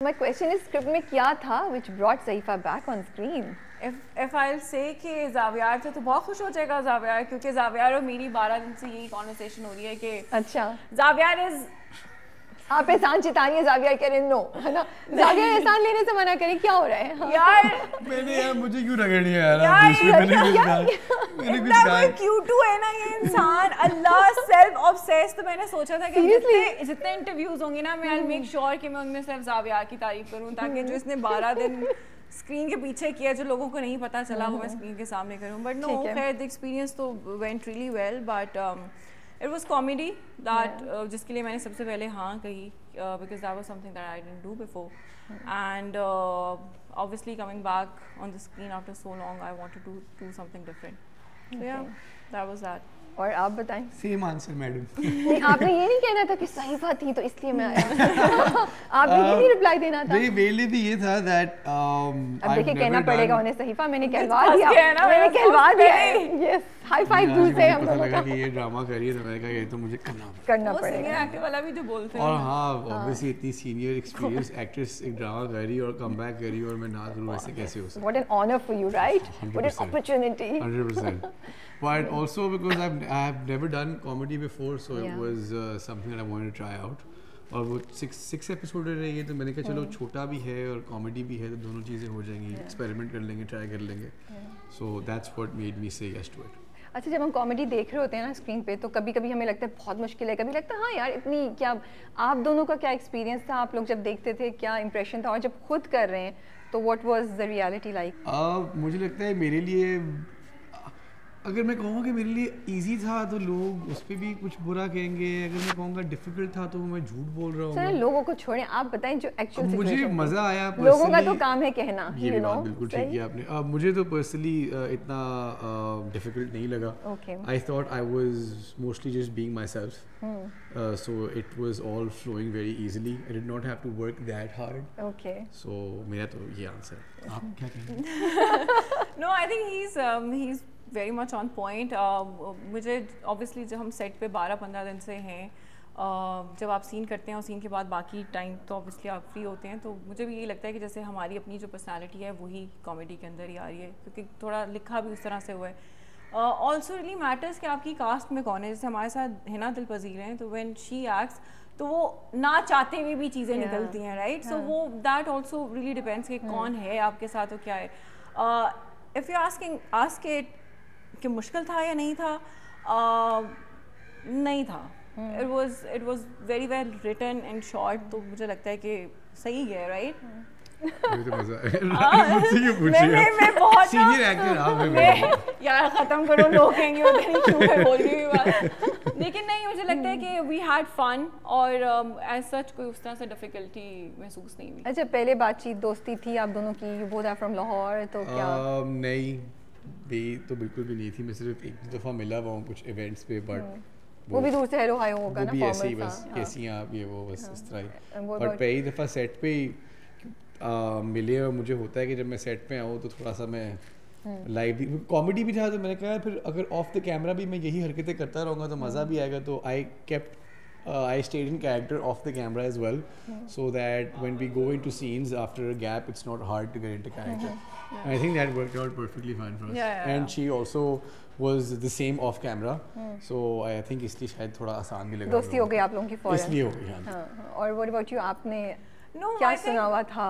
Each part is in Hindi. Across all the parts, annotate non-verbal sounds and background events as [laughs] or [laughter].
My question is script में क्या था which brought Saifa back on screen? if if I'll say कि जावियार थे तो बहुत खुश हो जाएगा जावियार क्योंकि जावियार और मेरी बारह दिन से यही कॉन्वर्सेशन हो रही है कि अच्छा। जावियार इज़ आप एहसान चितानी जावियर कह रहे नो है ना? जावियर एहसान लेने से मना करें क्या हो रहा है? हाँ। यार। मैंने यार मुझे क्यों रगड़नी है यार? यार, मैंने कुछ यार, कहा मैंने कुछ इतना कोई क्यूटू है ना ये इंसान? अल्लाह सेल्फ ऑब्सेस तो मैंने सोचा था कि जितने जितने इंटरव्यूज़ होंगे ना मैं आई मेक श्योर कि मैं उनमें सिर्फ़ की तारीफ़ करूँ ताकि जो इसने 12 दिन स्क्रीन के पीछे किया जो लोगों को नहीं पता चला वो मैं स्क्रीन के सामने करूँ। बट नो है। खैर द एक्सपीरियंस तो went really well but it was comedy that जिसके लिए मैंने सबसे पहले हाँ कही because that was something that I didn't do before and obviously coming back on the screen after so long i wanted to do something different. So yeah that was that और आप बताएँ। सेम आंसर मैडम नहीं आपने ये नहीं कहना था कि सहीफा थी तो इसलिए मैं आया। [laughs] आपने ये नहीं रिप्लाई देना था। नहीं मेरे लिए भी ये था दैट अब देखिए कहना पड़ेगा उन्हें सहीफा मैंने कहलवा दिया। मैंने कहलवा दिया यस हाई फाइव दूर से हम लगा का कि। ये ड्रामा कर रही है तो मैंने कहा ये तो मुझे करना पड़ेगा। करना वो सीनियर पड़ेगा एक्टर वाला भी जो बोलते हैं। और हैं। ऑब्वियसली इतनी सीनियर एक्सपीरियंस एक्ट्रेस एक ड्रामा कर रही और कम बैक कर रही और मैं ना करूँ ऐसे कैसे हो सकता What an honor for you, right? What an 100%. [laughs] But also because I've I've never done comedy before, so Yeah. it was uh, something that I wanted to try out. और वो सिक्स सिक्स एपिसोड रहेंगे तो मैंने कहा चलो छोटा भी है और कॉमेडी भी है तो दोनों चीज़ें हो जाएँगी एक्सपेरिमेंट कर लेंगे ट्राई कर लेंगे. So that's what made me say yes to it अच्छा जब हम कॉमेडी देख रहे होते हैं ना स्क्रीन पे तो कभी कभी हमें लगता है बहुत मुश्किल है। कभी लगता है हाँ यार इतनी क्या आप दोनों का क्या एक्सपीरियंस था? आप लोग जब देखते थे क्या इंप्रेशन था? और जब खुद कर रहे हैं तो what was the reality like मुझे लगता है मेरे लिए अगर मैं कहूँगा कि मेरे लिए इजी था तो लोग उस पर भी कुछ बुरा कहेंगे। अगर मैं कहूँगा डिफ़िकल्ट था तो मैं झूठ बोल रहा सर हूँ लोगों को छोड़ें। आप बताएँ जो एक्चुअल मुझे मज़ा आया लोगों का तो काम है कहना ये you भी know, बात बिल्कुल ठीक? किया आपने। uh, मुझे तो पर्सनली इतना डिफ़िकल्ट नहीं लगा। I thought I was mostly just being myself. So it was all flowing very easily I did not have to work that hard okay so मेरा तो ये आंसर है। आप क्या कहेंगे? No I think he is he is very much on point मुझे ऑब्वियसली जब हम सेट पे 12-15 दिन से हैं uh, जब आप सीन करते हैं और सीन के बाद बाकी टाइम तो ऑब्वियसली आप फ्री होते हैं तो मुझे भी यही लगता है कि जैसे हमारी अपनी जो पर्सनैलिटी है वही कॉमेडी के अंदर ही आ रही है क्योंकि थोड़ा लिखा भी उस तरह से हुआ है। ऑल्सो रियली मैटर्स कि आपकी कास्ट में कौन है जैसे हमारे साथ हिना दिल पजीर हैं तो व्हेन शी एक्ट्स तो वो ना चाहते हुए भी चीज़ें Yeah. निकलती हैं राइट सो. वो दैट ऑल्सो रियली डिपेंड्स कि कौन है आपके साथ और क्या है। If you asking ask it कि मुश्किल था या नहीं था? uh, नहीं था। It was it was very well written and short तो मुझे लगता है कि सही है राइट मुझे तो [laughs] [laughs] हो। मैं बहुत सीनियर एक्टर आप मैं मेरे। यार खत्म करो लोग कहेंगे वो नहीं क्यों मैं बोल रही ये बात [laughs] लेकिन नहीं मुझे लगता है कि वी हैड फन और एज सच कोई उस तरह से डिफिकल्टी महसूस नहीं हुई। अच्छा पहले बातचीत दोस्ती थी आप दोनों की you both are from Lahore तो क्या? Um, नहीं। भी तो बिल्कुल भी नहीं थी मैं सिर्फ़ एक दफ़ा मिला हुआ हूँ कुछ इवेंट्स पे बट वो भी दूर से हेलो हाय होगा ना भी ऐसे ही बस हाँ। कैसी हैं आप ये वो बस इस तरह ही बट पहली दफ़ा सेट पे ही मिले और मुझे होता है कि जब मैं सेट पे आऊँ तो थोड़ा सा मैं हम्म। लाइव भी कॉमेडी भी था तो मैंने कहा फिर अगर ऑफ़ द कैमरा भी मैं यही हरकतें करता रहूँगा तो मज़ा हम्म। भी आएगा तो I kept I stayed in character off the camera as well hmm. so that when we go into scenes after a gap it's not hard to get into character hmm. [laughs] and I think that worked out perfectly fine for us Yeah, yeah, and yeah. she also was the same off camera so I think इसलिए शायद थोड़ा आसान भी लगा हम्म। दोस्ती हो गई आप लोगों की फौरन इसलिए हो गई हाँ हाँ, हाँ, और व्हाट अबाउट यू आपने No, क्या I think- सुना हुआ था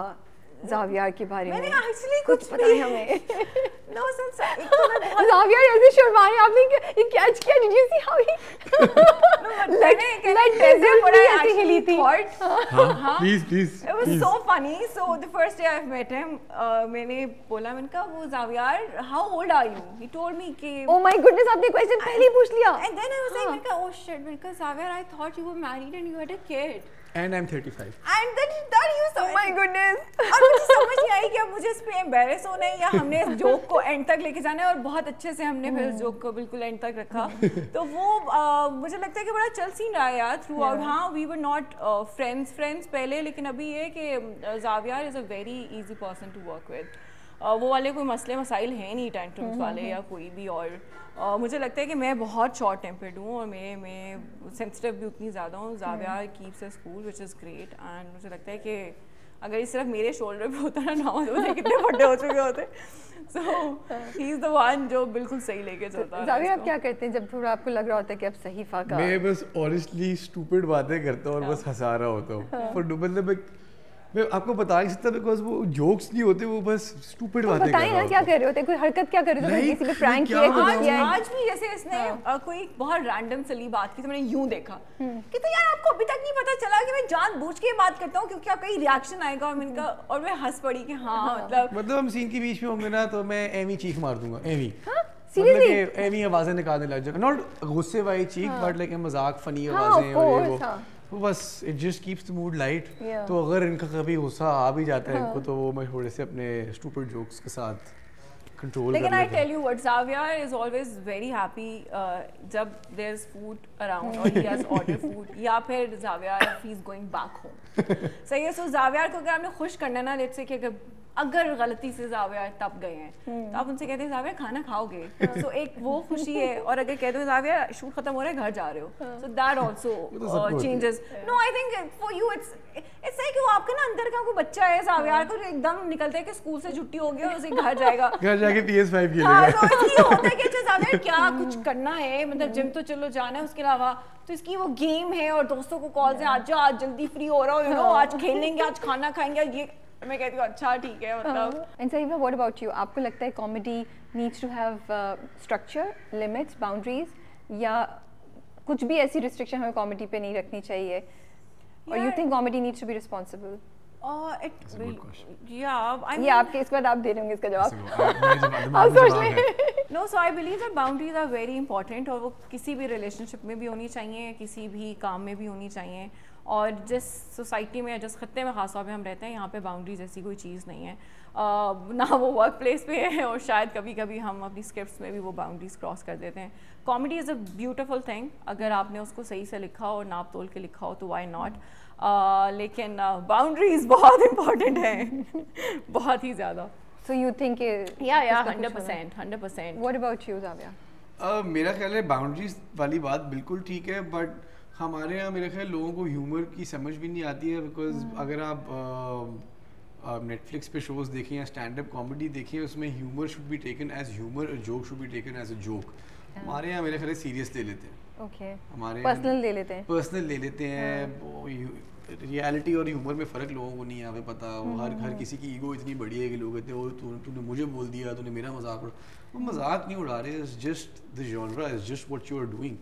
[laughs] जावियार के बारे में मैंने एक्चुअली कुछ कुछ बताएँ भी हमें [laughs] नो सेंस एक तो मैं [laughs] बहुत जावियार ऐसे शर्मा रहे आपने क्या- ये कैच किया did you see how he मैंने like कैसे desert बड़ा ऐसे हिली थी। हाँ please please was so funny. So the first day I've met him, uh, मैंने बोला मैंने कहा वो Zaviyar how old are you? He told me कि ओ माय गुडनेस आपने क्वेश्चन पहले ही पूछ लिया then I was like हाँ. मैंने कहा shit मैंने कहा Xavier I thought you were married and you had a kid. And I'm 35 And then that you so my goodness [laughs] और मुझे समझ नहीं आई कि अब मुझे इस पे एम्बेरस होना है या हमने इस जोक को एंड तक लेके जाना है और बहुत अच्छे से हमने फिर इस जोक को बिल्कुल एंड तक रखा। [laughs] तो वो uh, मुझे लगता है कि बड़ा चल सीन रहा यार थ्रू आउट Yeah. हाँ we were not friends friends पहले लेकिन अभी ये कि Xavier is a very easy person to work with वो वाले कोई मसले मसाइल हैं नहीं टेंट्रम्स वाले या कोई भी और। uh, मुझे लगता है कि मैं बहुत शॉर्ट टेम्पर्ड हूँ और मैं मैं सेंसिटिव भी उतनी ज़्यादा हूँ Xavier keeps a school which is great and मुझे लगता है कि अगर ये सिर्फ़ मेरे शोल्डर पे होता ना ना होते कितने बड़े हो चुके होते। So he. Is the one जो बिल्कुल सही लेके चलता है जाविर आप क्या करते हैं जब थोड़ा आपको लग रहा होता है कि अब सही फाका? मैं बस ऑनेस्टली स्टूपिड बातें करता हूँ और बस हंसा रहा होता हूँ। पर मतलब मैं आपको बता नहीं सकता बिकॉज़ वो जोक्स नहीं होते वो बस स्टूपिड तो बातें बताएँ ना क्या कर रहे होते कोई हरकत क्या कर रहे होते हैं किसी पे प्रैंक क्या किया कुछ आज किया है? आज भी जैसे इसने अ, कोई बहुत रैंडम सली बात की तो मैंने यूँ देखा कि तो यार आपको अभी तक नहीं पता चला कि मैं जानबूझ के बात करता हूँ क्योंकि आपका रिएक्शन आएगा और मैंने और मैं हंस पड़ी कि हाँ मतलब मतलब हम सीन के बीच में होंगे ना तो मैं एवी चीख मार दूँगा एवी हाँ, मतलब आवाज़ें निकालने लग जाएगा। नॉट गुस्से वाली चीख बट लाइक मज़ाक फनी हाँ, आवाज़ें और ये वो। हाँ। तो बस it just keeps the mood light तो अगर इनका कभी गुस्सा आ भी जाता है हाँ। इनको तो वो मैं थोड़े से अपने स्टूपिड जोक्स के साथ कंट्रोल लेकिन आई हूँ tell you what Xavier is always very happy जब देयर इज़ फ़ूड अराउंड और ही हैज़ ऑर्डर फ़ूड या फिर Xavier if he is going back home. [laughs] सही है सो Xavier को अगर आपने खुश करना है ना लेट्स से कि अगर अगर गलती से Xavier तब गए हैं। तो आप उनसे कहते हैं Xavier खाना खाओगे? सो [laughs] एक वो खुशी है और अगर कहते हो Xavier शूट खत्म हो रहा है घर जा रहे हो। सो दैट आल्सो तो है। Changes no I think for you it's it's like वो आपका ना अंदर का कोई बच्चा है Xavier को एकदम निकलता है कि स्कूल से छुट्टी हो गई और उसे घर जाएगा। [laughs] घर जाके PS5 हाँ, खेलेगा तो होता है कि अच्छा ज़ाहिर [laughs] क्या कुछ करना है? मतलब जिम तो चलो जाना है उसके अलावा। तो इसकी वो गेम है और दोस्तों को कॉल से आज आज जल्दी फ्री हो रहा हो यू नो आज खेलेंगे आज खाना खाएँगे ये मैं कहती हूँ अच्छा ठीक है मतलब एंड सही व्हाट अबाउट यू आपको लगता है comedy needs to have structure limits boundaries या कुछ भी ऐसी रिस्ट्रिक्शन हमें कॉमेडी पे नहीं रखनी चाहिए? और you think comedy needs to be responsible it, That's a good question. yeah, I ये आपके इसके बाद आप दे रहे होंगे इसका जवाब। [laughs] आप सोच लें। No, so I believe that boundaries are very important और वो किसी भी रिलेशनशिप में भी होनी चाहिए किसी भी काम में भी होनी चाहिए। और जिस सोसाइटी में या जिस खत्े में खास तौर पे हम रहते हैं यहाँ पे बाउंड्रीज ऐसी कोई चीज़ नहीं है। uh, ना वो वर्क प्लेस पे है और शायद कभी कभी हम अपनी स्क्रिप्ट्स में भी वो बाउंड्रीज क्रॉस कर देते हैं। Comedy is a beautiful thing अगर आपने उसको सही से लिखा हो और नाप तोल के लिखा हो तो वाई नॉट लेकिन बाउंड्रीज [laughs] बहुत इंपॉर्टेंट हैं। [laughs] बहुत ही ज़्यादा। सो you think yeah yeah hundred percent hundred percent what about you जाविया मेरा ख्याल है बाउंड्रीज वाली बात बिल्कुल ठीक है बट हमारे यहाँ मेरे ख्याल लोगों को ह्यूमर की समझ भी नहीं आती है बिकॉज़ अगर आप नेटफ्लिक्स पे शोज़ देखें या स्टैंड अप कॉमेडी देखें उसमें humour should be taken as humour joke should be taken as a joke हमारे यहाँ मेरे ख्याल सीरियस ले लेते हैं। ओके हमारे पर्सनल ले लेते हैं। पर्सनल ले लेते हैं रियलिटी और ह्यूमर में फ़र्क लोगों को नहीं यहाँ पे पता। वो हर हर किसी की ईगो इतनी बड़ी है कि लोग कहते हैं "ओ, तू तूने मुझे बोल दिया तूने मेरा मज़ाक उड़ा वो मज़ाक नहीं उड़ा रहे is just the genre is just what you are doing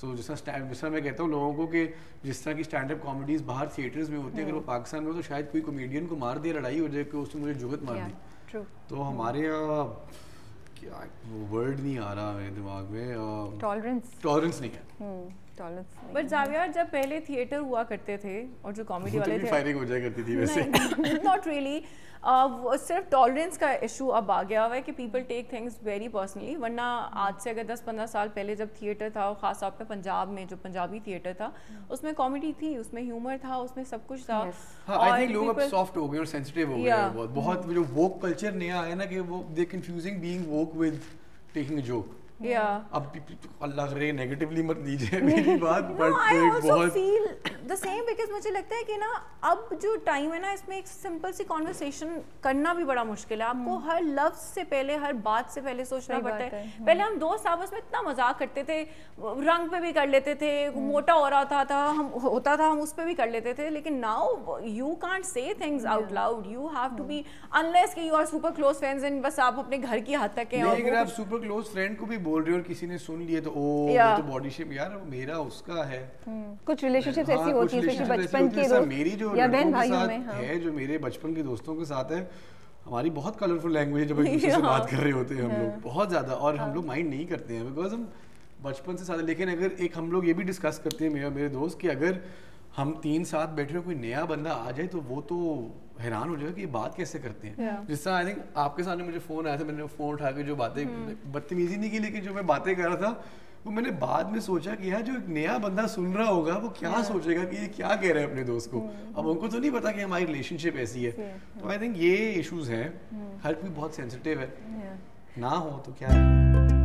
so जिस तरह स्टैंड जिस तरह मैं कहता हूँ लोगों को कि जिस तरह की स्टैंड अप कॉमेडीज बाहर थिएटर्स में होती है अगर वो पाकिस्तान में तो शायद कोई कॉमेडियन को मार दिया लड़ाई हो जाए कि उसने मुझे जुगत मार दी। तो हमारे यहाँ क्या वर्ड नहीं आ रहा मेरे दिमाग में टॉलरेंस टॉलरेंस नहीं है। हम्म टॉलरेंस बट जावियर जब पहले थिएटर हुआ करते थे और जो कॉमेडी तो वाले थे फायरिंग हो जाया करती थी वैसे। [laughs] नॉट रियली सिर्फ़ टॉलरेंस का इशू अब आ गया हुआ है कि people take things very personally वरना आज से अगर 10-15 साल पहले जब थिएटर था और ख़ास तौर पे पंजाब में जो पंजाबी थिएटर था उसमें कॉमेडी थी उसमें ह्यूमर था उसमें सब कुछ था. हाँ आई थिंक लोग अब सॉफ्ट हो गए और सेंसिटिव हो गए बहुत। बहुत जो वोक कल्चर नया आया ना कि वो they confusing being woke with taking a joke या अब अल्लाह करे नेगेटिवली मत लीजिए मेरी [laughs] बात बट एक बहुत feel the same because मुझे लगता है कि ना अब जो टाइम है ना इसमें एक सिंपल सी कॉन्वर्सेशन करना भी बड़ा मुश्किल है। आपको हर लफ्ज से पहले हर बात से पहले सोचना पड़ता है। है, पहले हम दोस्त आपस में इतना मज़ाक करते थे रंग पे भी कर लेते थे मोटा हो रहा था, था हम होता था हम उस पे भी कर लेते थे लेकिन now you can't say things out loud you have to be unless कि you are super close friends and बस आप अपने घर की हद तक हैं अगर आप सुपर क्लोज फ्रेंड को भी बोल रहे हो और किसी ने सुन लिए तो ओ तो बॉडी शेप यार मेरा उसका है। कुछ रिलेशनशिप्स हाँ, ऐसी कुछ होती हैं बचपन के दोस्त मेरी जो या बहन भाइयों में हाँ। है जो मेरे बचपन के दोस्तों के साथ है हमारी बहुत कलरफुल लैंग्वेज जब एक दूसरे से बात कर रहे होते हैं हम लोग बहुत ज़्यादा और हम लोग माइंड नहीं करते हैं बिकॉज़ हम बचपन से साथ लेकिन अगर एक हम लोग ये भी डिस्कस करते हैं मेरा मेरे दोस्त कि अगर हम तीन साथ बैठे हो कोई नया बंदा आ जाए तो वो तो हैरान हो जाएगा कि ये बात कैसे करते हैं। Yeah. जिस तरह आई थिंक आपके सामने मुझे फ़ोन आया था मैंने फ़ोन उठा के जो बातें hmm. बदतमीजी नहीं की लेकिन जो मैं बातें कर रहा था वो मैंने बाद में सोचा कि यार जो एक नया बंदा सुन रहा होगा वो क्या yeah. सोचेगा कि ये क्या कह रहे हैं अपने दोस्त को? Mm. अब उनको तो नहीं पता कि हमारी रिलेशनशिप ऐसी है। तो आई थिंक ये इश्यूज़ हैं। हर कोई बहुत सेंसिटिव है। Yeah. ना हो तो क्या? है